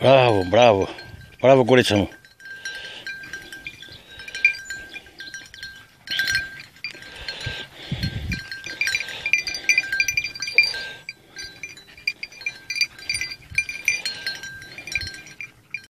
Bravo, bravo. Bravo, coração.